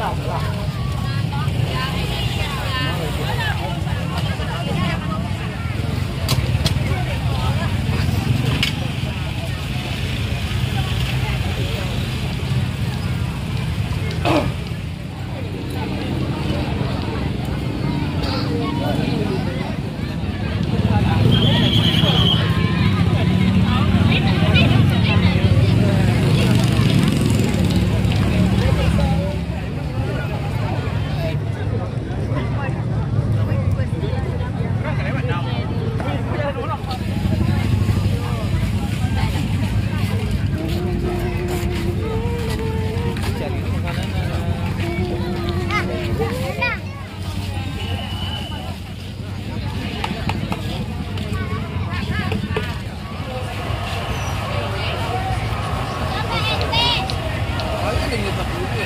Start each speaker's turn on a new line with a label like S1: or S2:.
S1: 了好了。надо мне покупать.